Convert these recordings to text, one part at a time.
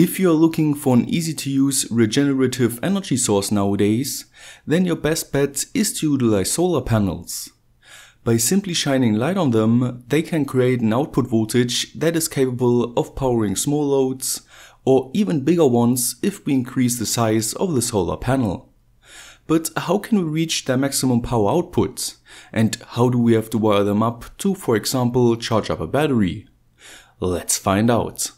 If you're looking for an easy to use regenerative energy source nowadays, then your best bet is to utilize solar panels. By simply shining light on them, they can create an output voltage that is capable of powering small loads or even bigger ones if we increase the size of the solar panel. But how can we reach their maximum power output? And how do we have to wire them up to, for example, charge up a battery? Let's find out.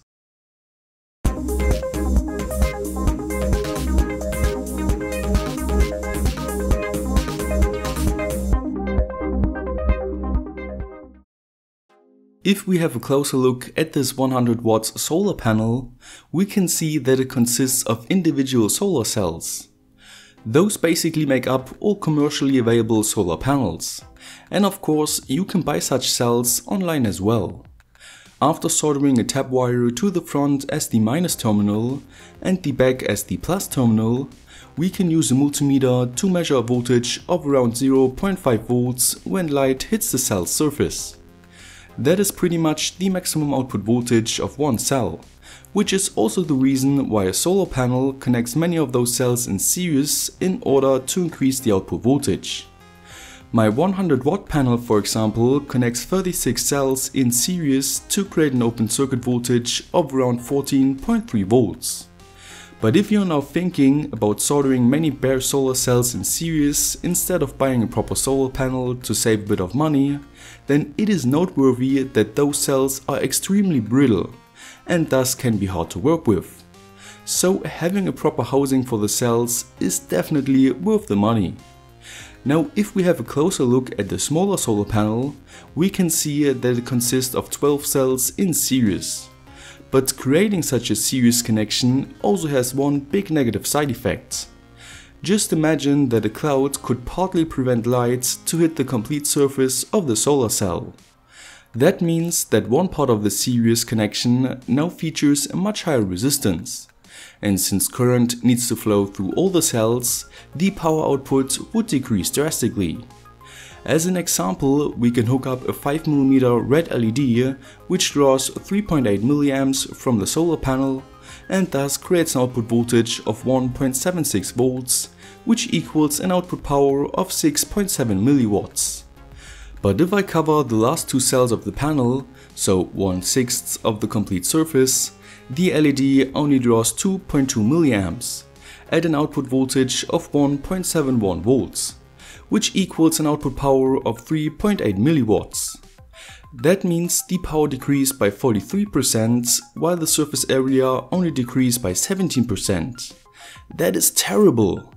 If we have a closer look at this 100 watts solar panel, we can see that it consists of individual solar cells. Those basically make up all commercially available solar panels. And of course, you can buy such cells online as well. After soldering a tap wire to the front as the minus terminal and the back as the plus terminal, we can use a multimeter to measure a voltage of around 0.5 volts when light hits the cell's surface. That is pretty much the maximum output voltage of one cell, which is also the reason why a solar panel connects many of those cells in series in order to increase the output voltage. My 100 watt panel for example connects 36 cells in series to create an open circuit voltage of around 14.3 volts. But if you're now thinking about soldering many bare solar cells in series instead of buying a proper solar panel to save a bit of money, then it is noteworthy that those cells are extremely brittle and thus can be hard to work with. So having a proper housing for the cells is definitely worth the money. Now if we have a closer look at the smaller solar panel, we can see that it consists of 12 cells in series. But creating such a series connection also has one big negative side effect. Just imagine that a cloud could partly prevent light to hit the complete surface of the solar cell. That means that one part of the series connection now features a much higher resistance. And since current needs to flow through all the cells, the power output would decrease drastically. As an example, we can hook up a 5mm red LED which draws 3.8 mA from the solar panel and thus creates an output voltage of 1.76 volts, which equals an output power of 6.7 milliwatts. But if I cover the last two cells of the panel, so 1 6th of the complete surface, the LED only draws 2.2 milliamps at an output voltage of 1.71 volts which equals an output power of 3.8 milliwatts. That means the power decreased by 43% while the surface area only decreased by 17%. That is terrible.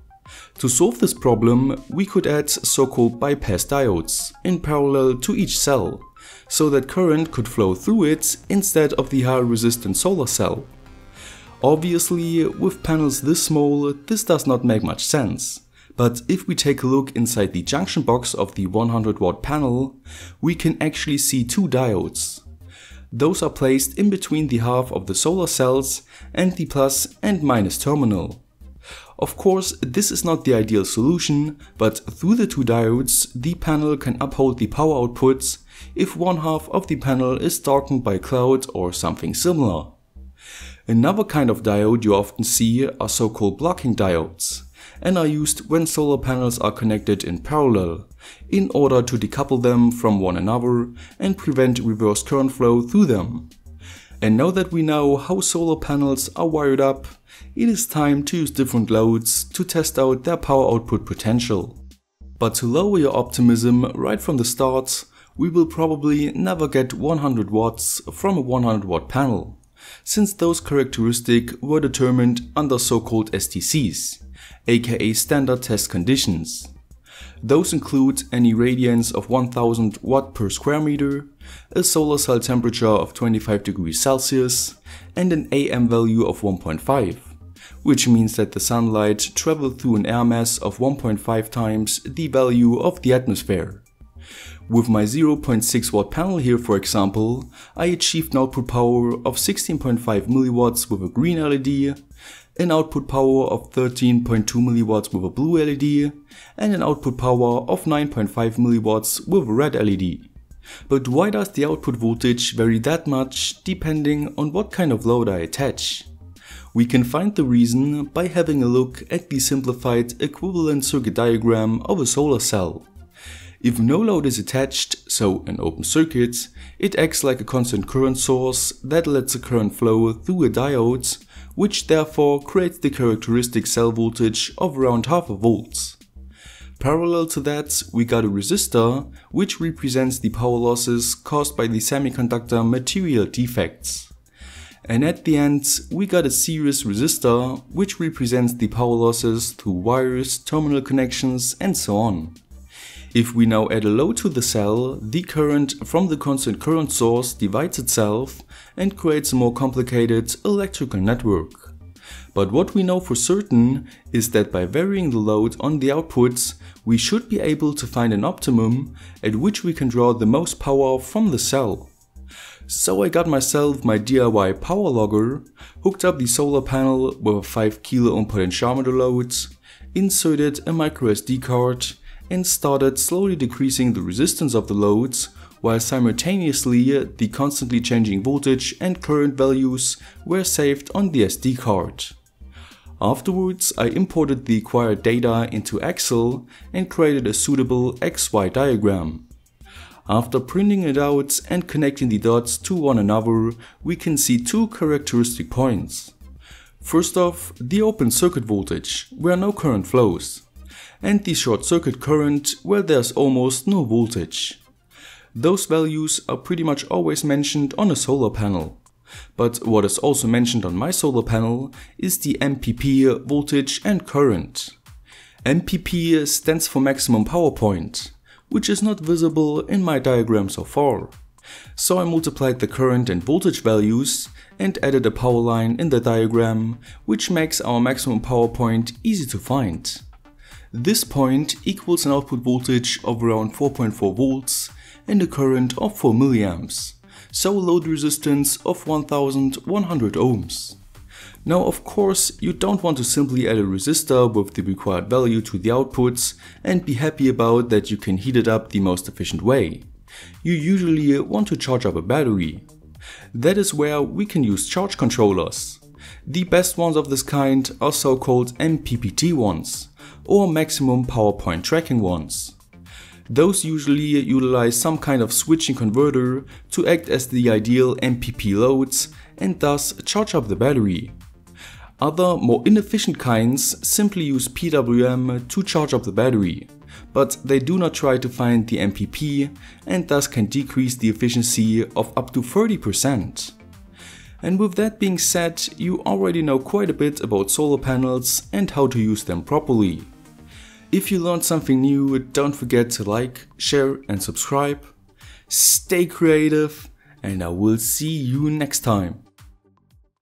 To solve this problem, we could add so-called bypass diodes in parallel to each cell, so that current could flow through it instead of the high resistant solar cell. Obviously, with panels this small, this does not make much sense. But if we take a look inside the junction box of the 100 watt panel, we can actually see two diodes. Those are placed in between the half of the solar cells and the plus and minus terminal. Of course, this is not the ideal solution, but through the two diodes, the panel can uphold the power outputs if one half of the panel is darkened by a cloud or something similar. Another kind of diode you often see are so-called blocking diodes and are used when solar panels are connected in parallel, in order to decouple them from one another and prevent reverse current flow through them. And now that we know how solar panels are wired up, it is time to use different loads to test out their power output potential. But to lower your optimism right from the start, we will probably never get 100 watts from a 100 watt panel, since those characteristics were determined under so-called STCs, aka standard test conditions. Those include an irradiance of 1000 watt per square meter, a solar cell temperature of 25 degrees Celsius, and an AM value of 1.5, which means that the sunlight traveled through an air mass of 1.5 times the value of the atmosphere. With my 0.6 watt panel here for example, I achieved an output power of 16.5 milliwatts with a green LED, an output power of 13.2 milliwatts with a blue LED, and an output power of 9.5 milliwatts with a red LED. But why does the output voltage vary that much depending on what kind of load I attach? We can find the reason by having a look at the simplified equivalent circuit diagram of a solar cell. If no load is attached, so an open circuit, it acts like a constant current source that lets a current flow through a diode, which therefore creates the characteristic cell voltage of around half a volt. Parallel to that, we got a resistor, which represents the power losses caused by the semiconductor material defects. And at the end, we got a series resistor, which represents the power losses through wires, terminal connections and so on. If we now add a load to the cell, the current from the constant current source divides itself and creates a more complicated electrical network. But what we know for certain is that by varying the load on the outputs, we should be able to find an optimum at which we can draw the most power from the cell. So I got myself my DIY power logger, hooked up the solar panel with a 5 kilo ohm potentiometer load, inserted a micro SD card and started slowly decreasing the resistance of the loads while simultaneously the constantly changing voltage and current values were saved on the SD card. Afterwards I imported the acquired data into Excel and created a suitable XY diagram. After printing it out and connecting the dots to one another, we can see two characteristic points. First off, the open circuit voltage, where no current flows, and the short circuit current, where there's almost no voltage. Those values are pretty much always mentioned on a solar panel. But what is also mentioned on my solar panel is the MPP voltage and current. MPP stands for maximum power point, which is not visible in my diagram so far. So I multiplied the current and voltage values and added a power line in the diagram, which makes our maximum power point easy to find. This point equals an output voltage of around 4.4 volts and a current of 4 milliamps, so a load resistance of 1100 ohms. Now of course you don't want to simply add a resistor with the required value to the outputs and be happy about that you can heat it up the most efficient way. You usually want to charge up a battery. That is where we can use charge controllers. The best ones of this kind are so-called MPPT ones, or maximum power point tracking ones. Those usually utilize some kind of switching converter to act as the ideal MPP loads and thus charge up the battery. Other, more inefficient kinds simply use PWM to charge up the battery, but they do not try to find the MPP and thus can decrease the efficiency of up to 30%. And with that being said, you already know quite a bit about solar panels and how to use them properly. If you learned something new, don't forget to like, share and subscribe. Stay creative and I will see you next time.